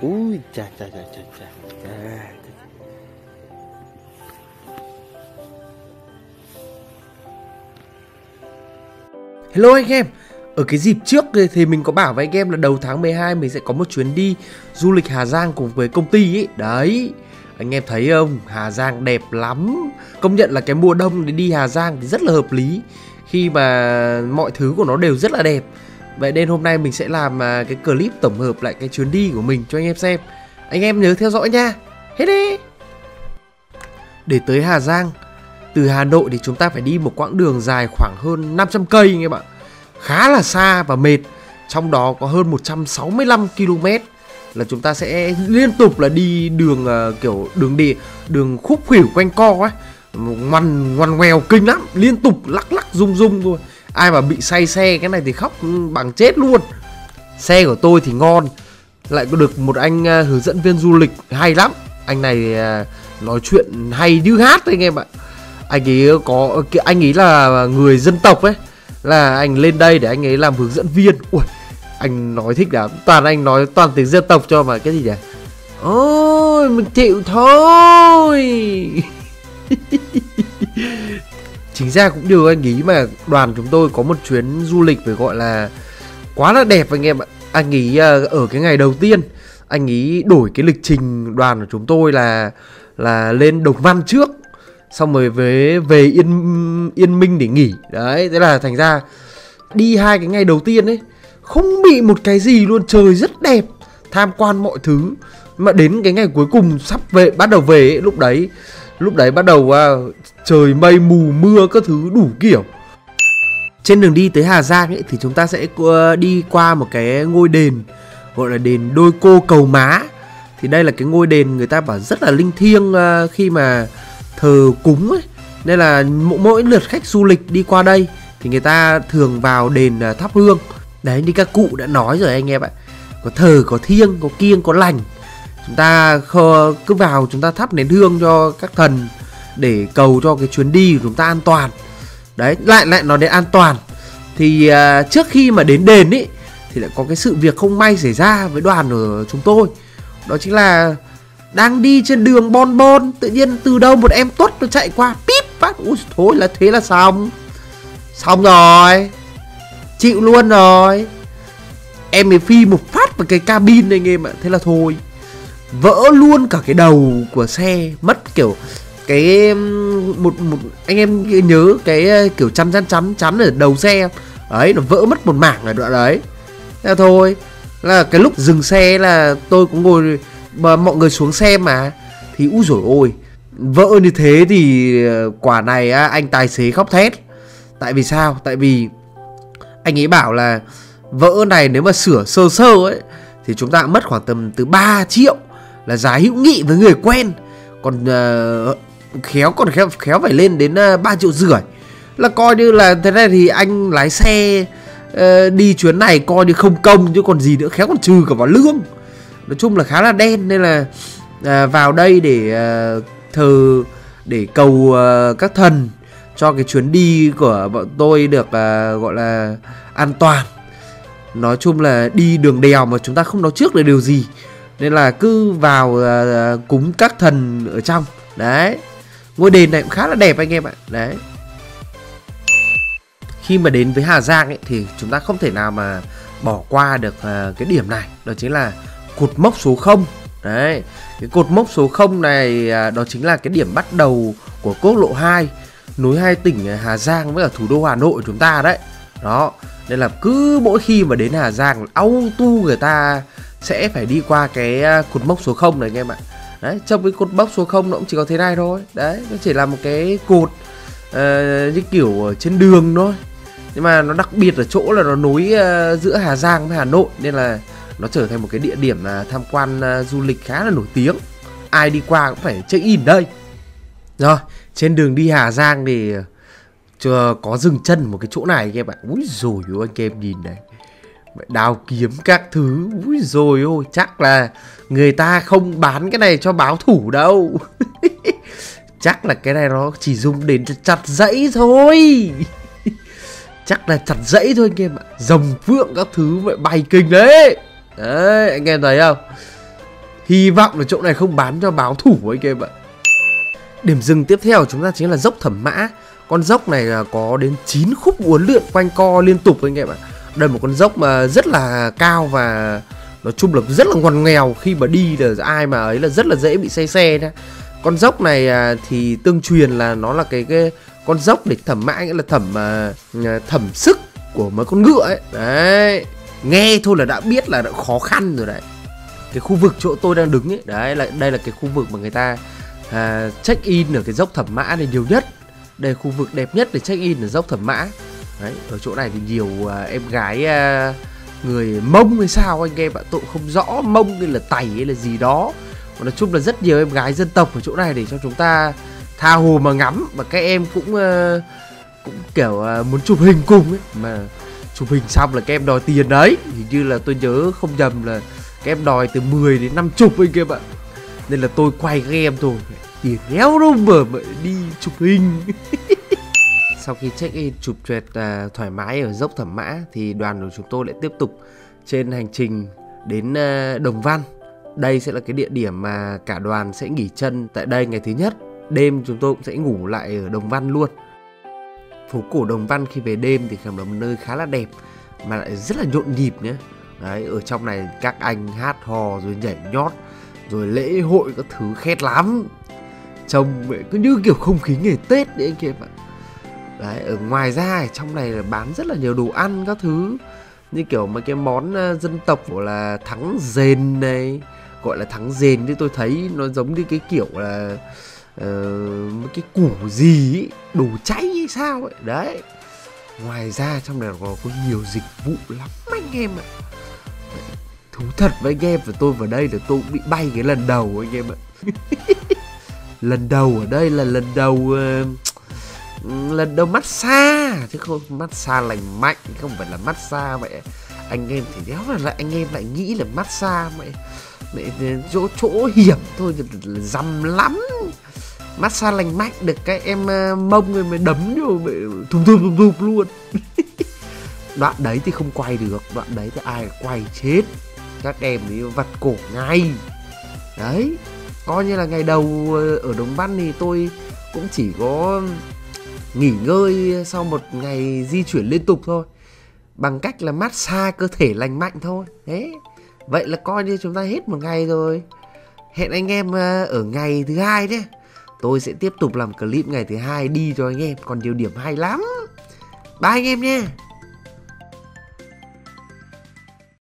ui, chà chà chà chà chà. Chà. Hello anh em, Ở cái dịp trước thì mình có bảo với anh em là đầu tháng 12 mình sẽ có một chuyến đi du lịch Hà Giang cùng với công ty ấy. Đấy, Anh em thấy không? Hà Giang đẹp lắm. Công nhận là cái mùa đông để đi Hà Giang thì rất là hợp lý. Khi mà mọi thứ của nó đều rất là đẹp. Vậy nên hôm nay mình sẽ làm à, cái clip tổng hợp lại cái chuyến đi của mình cho anh em xem. Anh em nhớ theo dõi nha. Hết đi. Để tới Hà Giang Từ Hà Nội thì chúng ta phải đi một quãng đường dài khoảng hơn 500 cây anh em ạ. Khá là xa và mệt Trong đó có hơn 165 km là chúng ta sẽ liên tục là đi đường uh, kiểu đường đi đường khúc khuỷu quanh co ấy ngoằn ngoằn ngoèo kinh lắm liên tục lắc lắc rung rung thôi ai mà bị say xe, cái này thì khóc bằng chết luôn. Xe của tôi thì ngon, lại có được một anh à, hướng dẫn viên du lịch hay lắm. Anh này à, nói chuyện hay như hát anh em ạ. Anh ấy có anh ấy là người dân tộc ấy, là anh lên đây để anh ấy làm hướng dẫn viên. Ui, anh nói thích lắm. Toàn anh nói toàn tiếng dân tộc cho mà, cái gì nhỉ? Ôi, mình chịu thôi. chính ra cũng điều anh nghĩ mà đoàn chúng tôi có một chuyến du lịch phải gọi là quá là đẹp anh em ạ. Anh nghĩ à, ở cái ngày đầu tiên anh nghĩ đổi cái lịch trình đoàn của chúng tôi là là lên đồng văn trước xong rồi về về yên yên minh để nghỉ. Đấy thế là thành ra đi hai cái ngày đầu tiên ấy không bị một cái gì luôn trời rất đẹp tham quan mọi thứ. Mà đến cái ngày cuối cùng sắp về bắt đầu về ấy, lúc đấy lúc đấy bắt đầu uh, trời mây mù mưa các thứ đủ kiểu. Trên đường đi tới Hà Giang ấy thì chúng ta sẽ uh, đi qua một cái ngôi đền gọi là đền đôi cô cầu má. Thì đây là cái ngôi đền người ta bảo rất là linh thiêng uh, khi mà thờ cúng ấy. Nên là mỗi lượt khách du lịch đi qua đây thì người ta thường vào đền uh, thắp hương. Đấy như các cụ đã nói rồi anh em ạ. Có thờ có thiêng có kiêng có lành chúng ta cứ vào chúng ta thắp nén hương cho các thần để cầu cho cái chuyến đi của chúng ta an toàn. Đấy lại lại nói đến an toàn. Thì uh, trước khi mà đến đền ấy thì lại có cái sự việc không may xảy ra với đoàn của chúng tôi. Đó chính là đang đi trên đường bon bon tự nhiên từ đâu một em tuất nó chạy qua píp phát. Ui thôi là thế là xong. Xong rồi. Chịu luôn rồi. Em ấy phi một phát vào cái cabin anh em ạ thế là thôi vỡ luôn cả cái đầu của xe, mất kiểu cái một một, anh em nhớ cái ờ, kiểu chắn chắn chắn chắn ở đầu xe ấy, nó vỡ mất một mảng ở đoạn đấy. Thế là thôi, là cái lúc dừng xe là tôi cũng ngồi, mà mọi người xuống xe mà, thì u rồi ôi, vỡ như thế thì ờ, quả này anh tài xế khóc thét. Tại vì sao? Tại vì anh ấy bảo là vỡ này nếu mà sửa sơ sơ ấy, thì chúng ta mất khoảng tầm từ 3 triệu là giá hữu nghị với người quen. Còn uh, khéo còn khéo khéo phải lên đến ờ, uh, 3 triệu rưỡi. Là coi như là thế này thì anh lái xe uh, đi chuyến này coi như không công chứ còn gì nữa khéo còn trừ cả vào lương. Nói chung là khá là đen nên là uh, vào đây để uh, thờ để cầu uh, các thần cho cái chuyến đi của bọn tôi được uh, gọi là an toàn. Nói chung là đi đường đèo mà chúng ta không nói trước được điều gì nên là cứ vào uh, cúng các thần ở trong. Đấy. Ngôi đền này cũng khá là đẹp anh em ạ. Đấy. Khi mà đến với Hà Giang ấy thì chúng ta không thể nào mà bỏ qua được uh, cái điểm này. Đó chính là cột mốc số 0 đấy. Cái cột mốc số 0 này uh, đó chính là cái điểm bắt đầu của quốc lộ 2 nối hai tỉnh ờ, Hà Giang với cả thủ đô Hà Nội của chúng ta đấy. Đó. Nên là cứ mỗi khi mà đến Hà Giang auto người ta sẽ phải đi qua cái à, cột mốc số 0 này anh em ạ. Đấy trong cái cột mốc số 0 nó cũng chỉ có thế này thôi. Đấy nó chỉ là một cái cột uh, như kiểu ở trên đường thôi. Nhưng mà nó đặc biệt ở chỗ là nó nối uh, giữa Hà Giang với Hà Nội nên là nó trở thành một cái địa điểm uh, tham quan uh, du lịch khá là nổi tiếng. Ai đi qua cũng phải check in đây. Rồi trên đường đi Hà Giang thì chưa có dừng chân một cái chỗ này các ạ. Úi rồi anh em nhìn này đào kiếm các thứ. Úi rồi ôi, chắc là người ta không bán cái này cho báo thủ đâu. Chắc là cái này nó chỉ dùng đến chặt dãy thôi. Chắc là chặt dãy thôi anh em ạ. Rồng phượng các thứ vậy bay kinh đấy. Đấy, anh em thấy không? Hy vọng là chỗ này không bán cho báo thủ anh em ạ. Điểm dừng tiếp theo chúng ta chính là dốc thẩm mã. Con dốc này có đến 9 khúc uốn lượn quanh co liên tục anh em ạ đây một con dốc mà rất là cao và nói chung là rất là ngoằn nghèo. Khi mà đi là ai mà ấy là rất là dễ bị say xe đó. con dốc này à, thì tương truyền là nó là cái cái con dốc để thẩm mã nghĩa là thẩm à, à, thẩm sức của mấy con ngựa ấy. Đấy nghe thôi là đã biết là đã khó khăn rồi đấy. Cái khu vực chỗ tôi đang đứng ấy đấy là đây là cái khu vực mà người ta à, check in ở cái dốc thẩm mã này nhiều nhất. Đây là khu vực đẹp nhất để check in ở dốc thẩm mã đấy ở chỗ này thì nhiều uh, em gái uh, người mông hay sao anh em ạ tôi không rõ mông hay là tày hay là gì đó. Mà nói chung là rất nhiều em gái dân tộc ở chỗ này để cho chúng ta tha hồ mà ngắm. Và các em cũng uh, cũng kiểu uh, muốn chụp hình cùng ấy. Mà chụp hình xong là các em đòi tiền đấy. Hình như là tôi nhớ không nhầm là các em đòi từ 10 đến 50 anh em ạ. Nên là tôi quay các em thôi. Tiền éo đâu mà mà đi chụp hình. sau khi check in chụp chuệt uh, à, thoải mái ở dốc thẩm mã thì đoàn của chúng tôi lại tiếp tục trên hành trình đến uh, đồng văn. Đây sẽ là cái địa điểm mà cả đoàn sẽ nghỉ chân tại đây ngày thứ nhất. Đêm chúng tôi cũng sẽ ngủ lại ở đồng văn luôn. Phố cổ đồng văn khi về đêm thì là một nơi khá là đẹp mà lại rất là nhộn nhịp nhé đấy ở trong này các anh hát hò rồi nhảy nhót rồi lễ hội các thứ khét lắm. Trông cứ như kiểu không khí ngày tết đấy anh kia ạ đấy ở ngoài ra trong này là bán rất là nhiều đồ ăn các thứ. Như kiểu mấy cái món ờ, dân tộc gọi là thắng dền này gọi là thắng dền thì tôi thấy nó giống như cái kiểu là uh, mấy cái củ gì ấy, đồ cháy hay sao ấy. Đấy ngoài ra trong này còn có nhiều dịch vụ lắm anh em ạ. Thú thật với anh em và tôi vào đây là tôi cũng bị bay cái lần đầu anh em ạ. Lần đầu ở đây là lần đầu uh, lần đầu massage, chứ không massage lành mạnh, không phải là massage vậy. Anh em thì đéo là lại, anh em lại nghĩ là massage vậy mẹ chỗ chỗ hiểm thôi dầm lắm. Massage lành mạnh được cái em ờ, mông rồi mới đấm vô, mẹ thùng thùng thùng thùng luôn. Đoạn đấy thì không quay được, đoạn đấy thì ai quay chết. Các em thì vặt cổ ngay. Đấy, coi như là ngày đầu ờ, ở đồng văn thì tôi cũng chỉ có nghỉ ngơi sau một ngày di chuyển liên tục thôi. Bằng cách là massage cơ thể lành mạnh thôi. Thế vậy là coi như chúng ta hết một ngày rồi. Hẹn anh em ờ, ở ngày thứ hai nhé. Tôi sẽ tiếp tục làm clip ngày thứ hai đi cho anh em, còn nhiều điểm hay lắm. Bye anh em nhé.